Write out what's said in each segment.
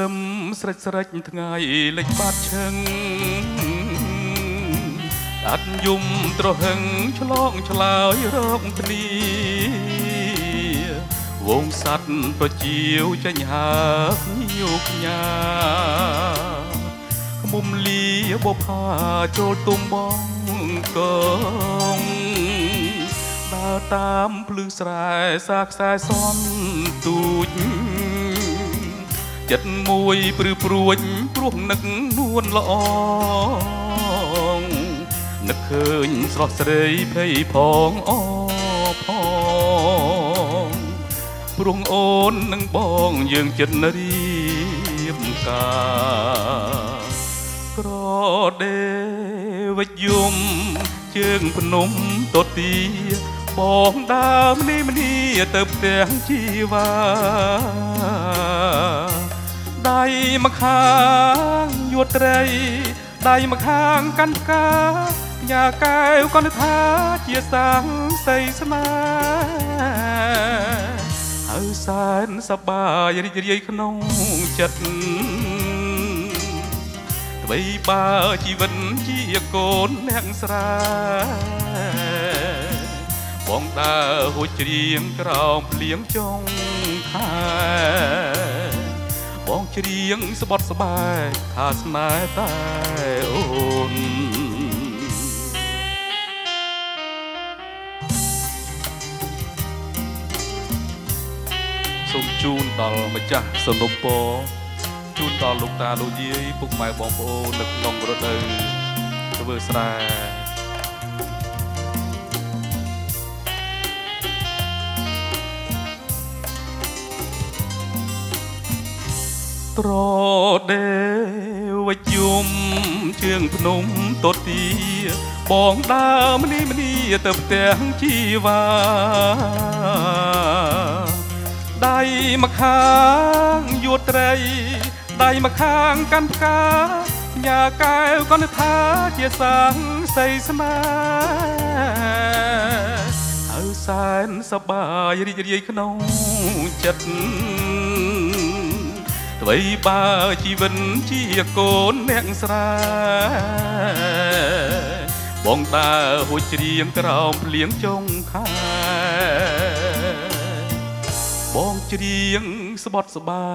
លឹមស្រេចស្រេចថ្ងៃលេចបាត់ឈឹងអត់យំត្រហឹងឆ្លងឆ្លើយរកគ្នាវងសัตว์ប្រជាវចេញហើភ្ញៀវខ្ញាខ្មុំលាបផាចូលទុំបងកងដើរតាមភ្លឺស្រែសាខ្សែសំទូច ចិត្តមួយព្រឺព្រួចព្រោះនឹកនួនល្អនឹកឃើញស្រស់ស្រីភ័យផងអផងព្រោះអូននឹងបងយើងចិត្តរៀបការក្រដេវិយមជើងភ្នំតទីបងដើមនេះមនីទៅផ្ទះជីវ៉ា ដៃមកខាងយួតត្រីដៃមកខាងកាន់ផ្កាញ៉ាកែវក៏ថាជាសាំងសីស្នេហ៍ហើយសែនសប្បាយរីករាយក្នុងចិត្តអ្វីបើជីវិតជាកូនអ្នកស្រាបងដើរហួចច្រៀងក្រោមភ្លៀងចុងខែ បងច្រៀងស្បត់ស្បែកថាស្នេហ៍តែអូនសូមជូនដល់ម្ចាស់សនុពរជូនដល់លោកតាលោកយាយពុកម៉ែបងប្អូននៅក្នុងរដូវធ្វើស្រែ ត្រដេវយំជើងភ្នំតទីបងដើមនេះមនីទៅផ្ទះជីវ៉ាដៃមកខាងយួតត្រីដៃមកខាងកាន់ផ្កាញ៉ាកែវក៏ថាជាសាំងសីស្នេហ៍ហើយសែនសប្បាយរីករាយក្នុងចិត្ត អ្វីបើជីវិតជាកូនអ្នកស្រាបងដើរហួចច្រៀងក្រោមភ្លៀងចុងខែបងច្រៀងស្បត់ស្បែ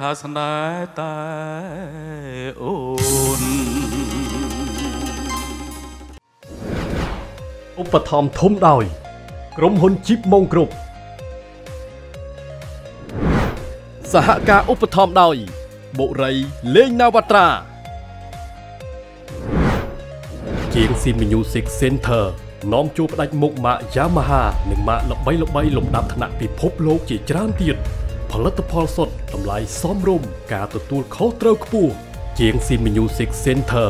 ថាស្នេហ៍តែអូនឧបត្ថម្ភធំដោយ ក្រុមហ៊ុនជីបម៉ុងគ្រប់ សហការឧបត្ថម្ភដោយបុរីលេងណាវត្រាជាង Sim Music Center នាំជួបផ្ដាច់មុខម៉ាក Yamaha និងម៉ាកល្បីល្បីលំដាប់ថ្នាក់ពិភពលោកជាច្រើនទៀតផលិតផលសុទ្ធតម្លៃសមរម្យការទទួលខុសត្រូវខ្ពស់ជាង Sim Music Center